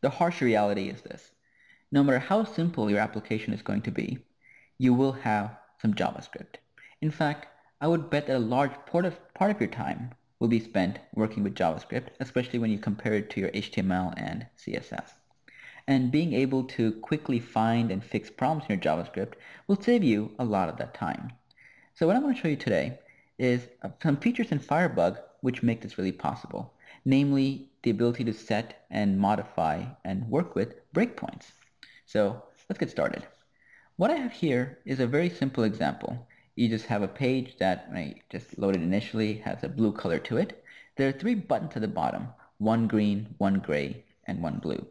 The harsh reality is this. No matter how simple your application is going to be, you will have some JavaScript. In fact, I would bet that a large part of, part of your time will be spent working with JavaScript, especially when you compare it to your HTML and CSS. And being able to quickly find and fix problems in your JavaScript will save you a lot of that time. So what I'm going to show you today is uh, some features in Firebug which make this really possible, namely the ability to set and modify and work with breakpoints. So let's get started. What I have here is a very simple example. You just have a page that I just loaded initially has a blue color to it. There are three buttons at the bottom, one green, one gray, and one blue.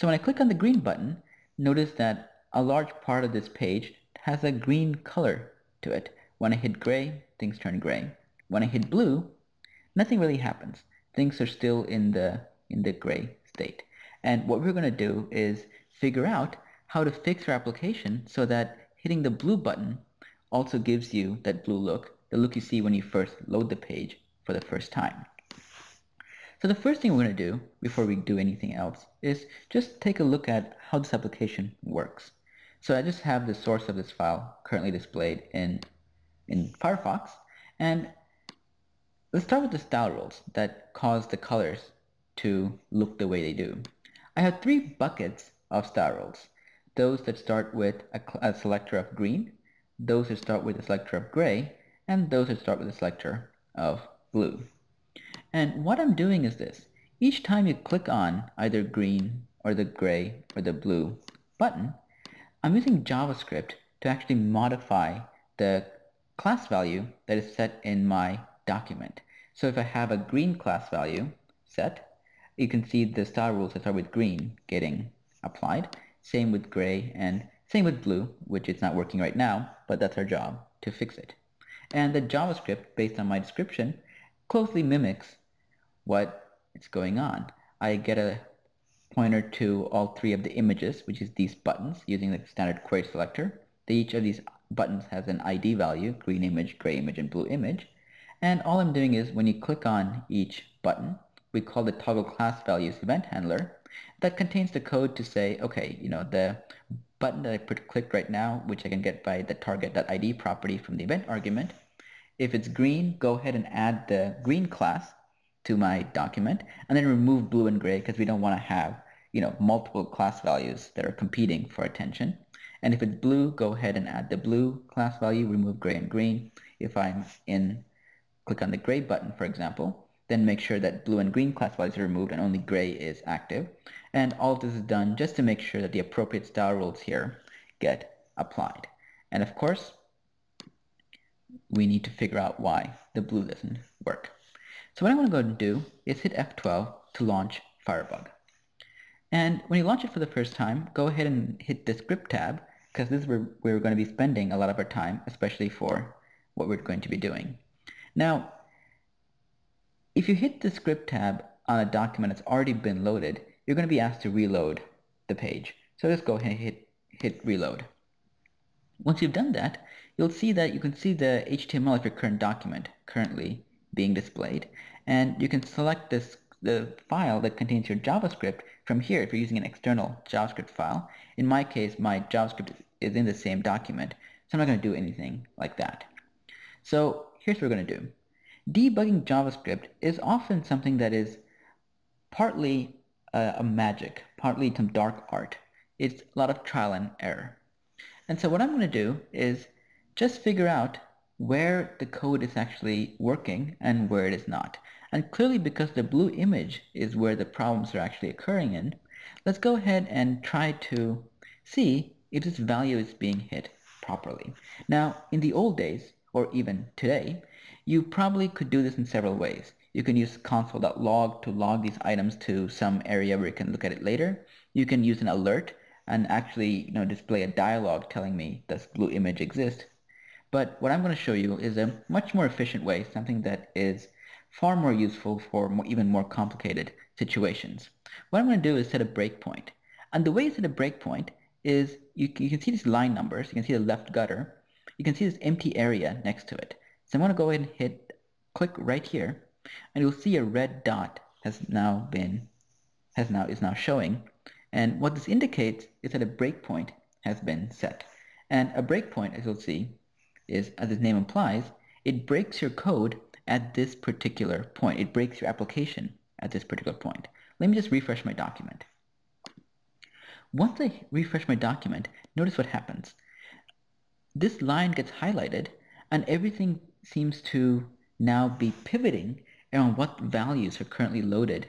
So when I click on the green button, notice that a large part of this page has a green color to it. When I hit gray, things turn gray. When I hit blue, nothing really happens. Things are still in the, in the gray state. And what we're going to do is figure out how to fix your application so that hitting the blue button also gives you that blue look, the look you see when you first load the page for the first time. So the first thing we're going to do before we do anything else is just take a look at how this application works. So I just have the source of this file currently displayed in, in Firefox and let's start with the style rules that cause the colors to look the way they do. I have three buckets of style rules. Those that start with a, a selector of green, those that start with a selector of gray, and those that start with a selector of blue. And what I'm doing is this. Each time you click on either green or the gray or the blue button, I'm using JavaScript to actually modify the class value that is set in my document. So if I have a green class value set, you can see the style rules that start with green getting applied. Same with gray and same with blue, which it's not working right now, but that's our job to fix it. And the JavaScript, based on my description, closely mimics what is going on. I get a pointer to all three of the images, which is these buttons, using the standard query selector. Each of these buttons has an ID value, green image, gray image, and blue image. And all I'm doing is when you click on each button, we call the toggle class values event handler that contains the code to say, okay, you know, the button that I put clicked right now, which I can get by the target.id property from the event argument, if it's green, go ahead and add the green class to my document and then remove blue and gray because we don't want to have, you know, multiple class values that are competing for attention. And if it's blue, go ahead and add the blue class value, remove gray and green. If I'm in, click on the gray button, for example, then make sure that blue and green class values are removed and only gray is active. And all of this is done just to make sure that the appropriate style rules here get applied. And of course, we need to figure out why the blue doesn't work. So what I'm going to go and do is hit F12 to launch Firebug. And when you launch it for the first time, go ahead and hit the script tab because this is where we're going to be spending a lot of our time, especially for what we're going to be doing. Now, if you hit the script tab on a document that's already been loaded, you're going to be asked to reload the page. So let's go ahead and hit, hit reload. Once you've done that, you'll see that you can see the HTML of your current document currently being displayed. And you can select this the file that contains your JavaScript from here if you're using an external JavaScript file. In my case, my JavaScript is in the same document, so I'm not going to do anything like that. So here's what we're going to do. Debugging JavaScript is often something that is partly uh, a magic, partly some dark art. It's a lot of trial and error. And so what I'm going to do is just figure out where the code is actually working and where it is not. And clearly because the blue image is where the problems are actually occurring in, let's go ahead and try to see if this value is being hit properly. Now, in the old days, or even today, you probably could do this in several ways. You can use console.log to log these items to some area where you can look at it later. You can use an alert and actually you know, display a dialog telling me does blue image exist. But what I'm going to show you is a much more efficient way, something that is far more useful for more, even more complicated situations. What I'm going to do is set a breakpoint. And the way you set a breakpoint is you, you can see these line numbers, you can see the left gutter, you can see this empty area next to it. So I'm going to go ahead and hit click right here and you'll see a red dot has now been has now is now showing. And what this indicates is that a breakpoint has been set. And a breakpoint, as you'll see, is, as its name implies, it breaks your code at this particular point. It breaks your application at this particular point. Let me just refresh my document. Once I refresh my document, notice what happens. This line gets highlighted and everything seems to now be pivoting around what values are currently loaded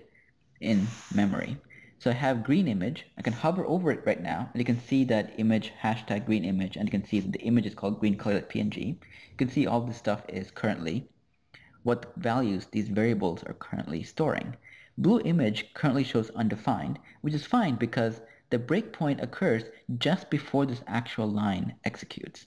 in memory. So I have green image. I can hover over it right now, and you can see that image hashtag green image, and you can see that the image is called green color.png. You can see all this stuff is currently what values these variables are currently storing. Blue image currently shows undefined, which is fine because the breakpoint occurs just before this actual line executes.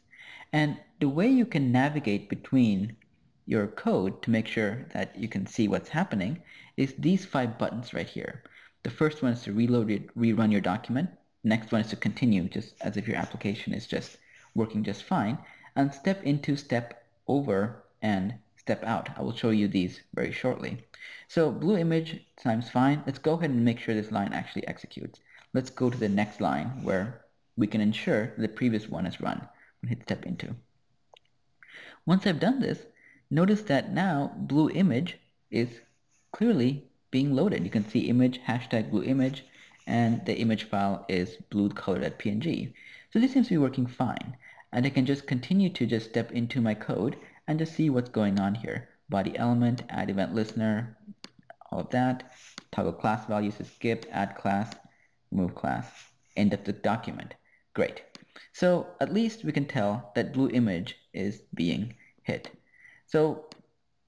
And the way you can navigate between your code to make sure that you can see what's happening is these five buttons right here. The first one is to reload it, rerun your document. Next one is to continue, just as if your application is just working just fine. And step into, step over, and step out. I will show you these very shortly. So blue image times fine. Let's go ahead and make sure this line actually executes. Let's go to the next line where we can ensure the previous one is run. And hit step into. Once I've done this, notice that now blue image is clearly being loaded. You can see image, hashtag blue image, and the image file is blue color.png. So this seems to be working fine. And I can just continue to just step into my code and just see what's going on here. Body element, add event listener, all of that. Toggle class values to skip, add class, remove class, end of the document. Great. So at least we can tell that blue image is being hit. So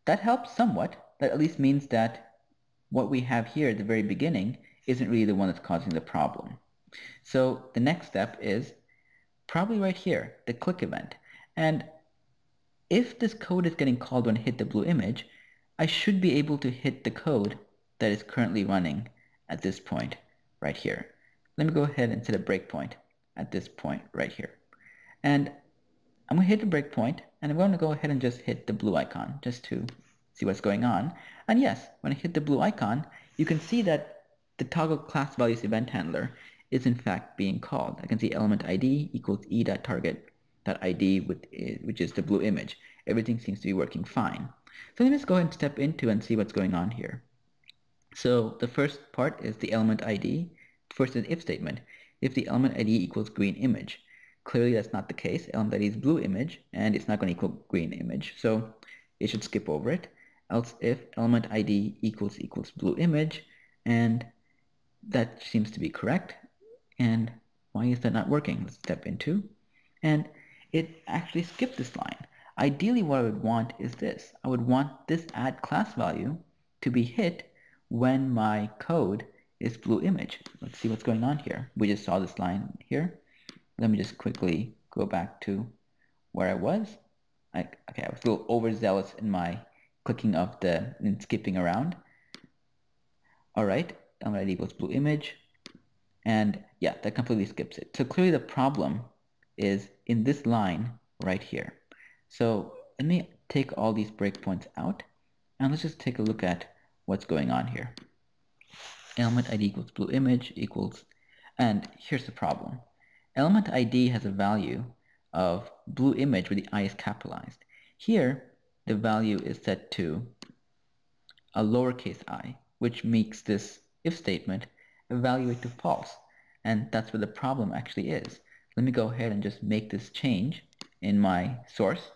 that helps somewhat. That at least means that what we have here at the very beginning isn't really the one that's causing the problem. So the next step is probably right here, the click event. And if this code is getting called when I hit the blue image, I should be able to hit the code that is currently running at this point right here. Let me go ahead and set a breakpoint at this point right here. And I'm going to hit the breakpoint and I'm going to go ahead and just hit the blue icon just to see what's going on. And yes, when I hit the blue icon, you can see that the toggle class values event handler is in fact being called. I can see element ID equals e.target.id, eh, which is the blue image. Everything seems to be working fine. So let me just go ahead and step into and see what's going on here. So the first part is the element ID. First is if statement. If the element ID equals green image. Clearly that's not the case. Element ID is blue image and it's not going to equal green image. So it should skip over it else if element id equals equals blue image and that seems to be correct and why is that not working let's step into and it actually skipped this line ideally what I would want is this I would want this add class value to be hit when my code is blue image let's see what's going on here we just saw this line here let me just quickly go back to where I was I, okay I was a little overzealous in my clicking of the and skipping around. All right, element equals blue image. And yeah, that completely skips it. So clearly the problem is in this line right here. So let me take all these breakpoints out and let's just take a look at what's going on here. Element ID equals blue image equals, and here's the problem. Element ID has a value of blue image where the I is capitalized. Here, the value is set to a lowercase i, which makes this if statement evaluate to false. And that's where the problem actually is. Let me go ahead and just make this change in my source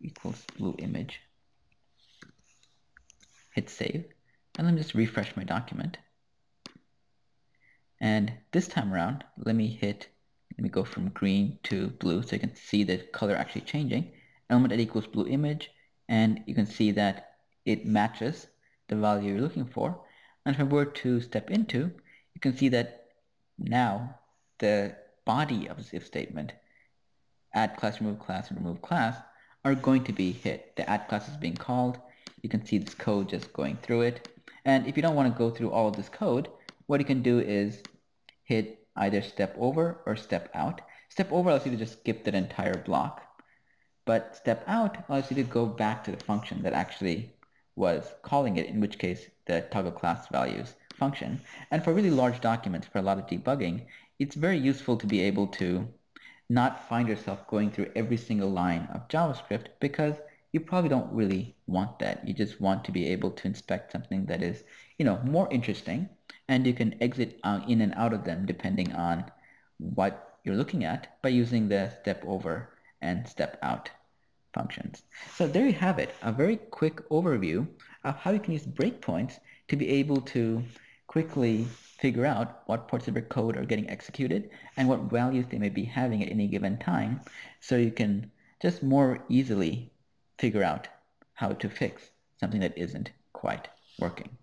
equals blue image. Hit save. And let me just refresh my document. And this time around, let me hit, let me go from green to blue so you can see the color actually changing. Element equals blue image and you can see that it matches the value you're looking for. And if I were to step into you can see that now the body of this if statement add class remove class and remove class are going to be hit. The add class is being called. You can see this code just going through it and if you don't want to go through all of this code what you can do is hit either step over or step out step over allows you to just skip that entire block but step out allows you to go back to the function that actually was calling it, in which case the toggle class values function. And for really large documents, for a lot of debugging, it's very useful to be able to not find yourself going through every single line of JavaScript because you probably don't really want that. You just want to be able to inspect something that is, you know, more interesting and you can exit uh, in and out of them depending on what you're looking at by using the step over and step out functions. So there you have it, a very quick overview of how you can use breakpoints to be able to quickly figure out what parts of your code are getting executed and what values they may be having at any given time so you can just more easily figure out how to fix something that isn't quite working.